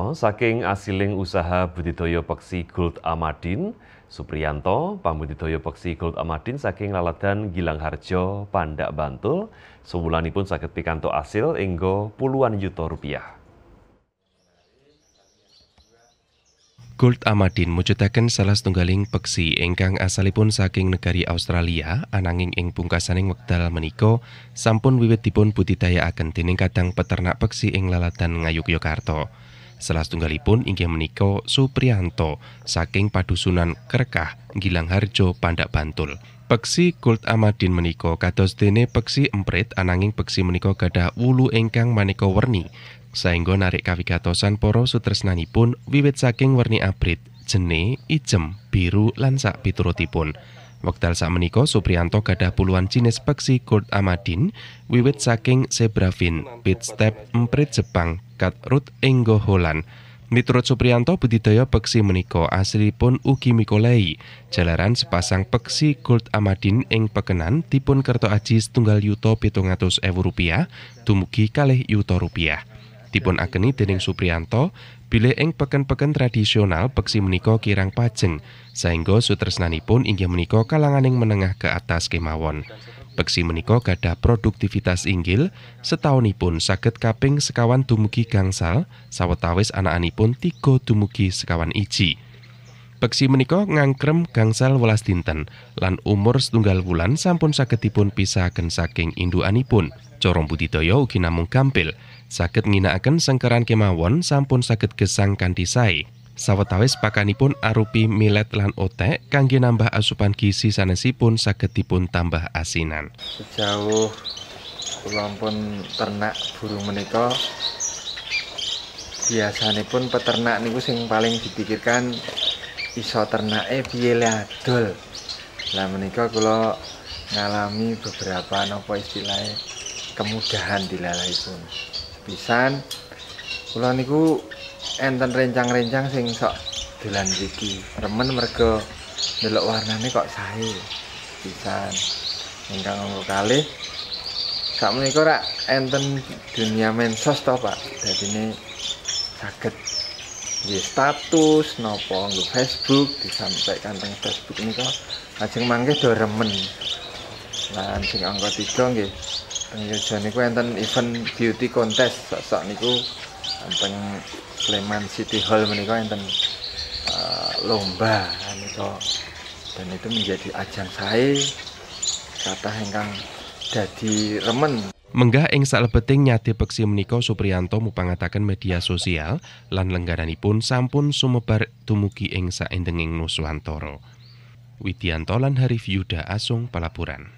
Saking asiling usaha budidaya peksi Gold Amadin, Supriyanto, pambudidaya peksi Gold Amadin saking laladan Gilang Harjo, Pandak Bantul, sebulanipun sakit pikanto asil enggo puluhan yuta rupiah. Gold Amadin mujudaken salah setunggaling peksi ingkang asalipun saking negari Australia ananging ing pungkasaning wekdal menika sampun wiwit dipun budidayakaken dening kadang peternak peksi ing laladan Ngayogyakarta. Salah setunggalipun inggih menika Supriyanto saking padusunan Gilang Harjo, Pandak Bantul. Peksi Gold Amadin menika kados dene peksi emprit ananging peksi menika gadah wulu ingkang maneka werni saengga narik kawigatosan para sutresnanipun wiwit saking werni abrit, jene, ijem, biru lan sak piturutipun. Wekdal sakmenika Supriyanto gadah puluhan jenis peksi Gold Amadin wiwit saking Sebravin, Pitstep, Emprit Jepang, Cat Root Enggo Holland. Miturut Supriyanto budidaya peksi menika aslinipun ugi mikolai. Jalaran sepasang peksi Gold Amadin ing pekenan dipun kerto aji setunggal yuto pitung atus ewu rupiah dumugi kalih yuto rupiah. Dipun akeni dening Supriyanto bile ing peken-peken tradisional peksi menika kirang pajeng saengga sutresnanipun inggih menika kalanganing menengah ke atas kemawon. Peksi menika gadah produktivitas inggil setahunipun saged kaping sekawan dumugi gangsal sawetawis anakanipun tiga dumugi sekawan iji. Peksi menika ngangkrem gangsal welas dinten lan umur setunggal wulan sampun saged dipun pisahaken saking indukanipun. Corong budidaya ugi namung gampil, saged nginakaken sengkeran kemawon sampun saged gesang kanthi sae. Sawetawis pakanipun arupi milet lan otek kangge nambah asupan gizi sanesipun saged dipun tambah asinan. Sejauh kula pun ternak burung menika biasanipun peternak niku sing paling dipikirkan iso ternake piye adol. Lah menika kula ngalami beberapa napa istilahnya kemudahan dilalahipun. Pisan kula niku enten rencang-rencang sing sok dolan iki. Remen mergo ndelok warnane kok sae. Pisan. Ingkang angka kalih. Sak menika rak enten dunia mensos to Pak. Dadine saged. Di status nopo nggo Facebook disampaikan teng Facebook nika lajeng mangke do remen. Lan sing angka 3 nggih. Teng Yojo niku enten event beauty contest. Sok-sok niku teng Sleman City Hall menika enten uh, lomba menika dan itu menjadi ajang saya kata ingkang dadi remen Menggah ing salebeting nyati peksi menika Supriyanto mupangataken media sosial lan lenggananipun sampun sumebar tumugi ing saendenging Nuswantara. Widianto lan Harif Yuda Asung Palapuran.